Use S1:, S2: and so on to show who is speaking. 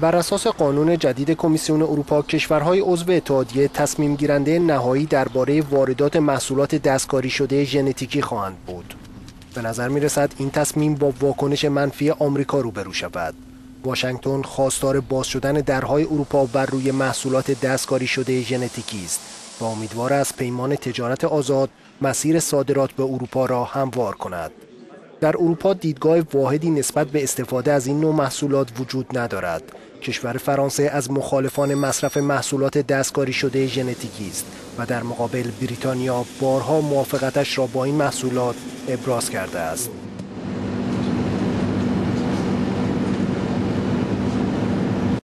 S1: بر اساس قانون جدید کمیسیون اروپا کشورهای عضو اتحادیه تصمیم گیرنده نهایی درباره واردات محصولات دستکاری شده ژنتیکی خواهند بود. به نظر می رسد این تصمیم با واکنش منفی آمریکا روبرو شود. واشنگتن خواستار باز شدن درهای اروپا بر روی محصولات دستکاری شده ژنتیکی است و امیدوار است پیمان تجارت آزاد مسیر صادرات به اروپا را هموار کند. در اروپا دیدگاه واحدی نسبت به استفاده از این نوع محصولات وجود ندارد. کشور فرانسه از مخالفان مصرف محصولات دستکاری شده ژنتیکی است و در مقابل بریتانیا بارها موافقتش را با این محصولات ابراز کرده است.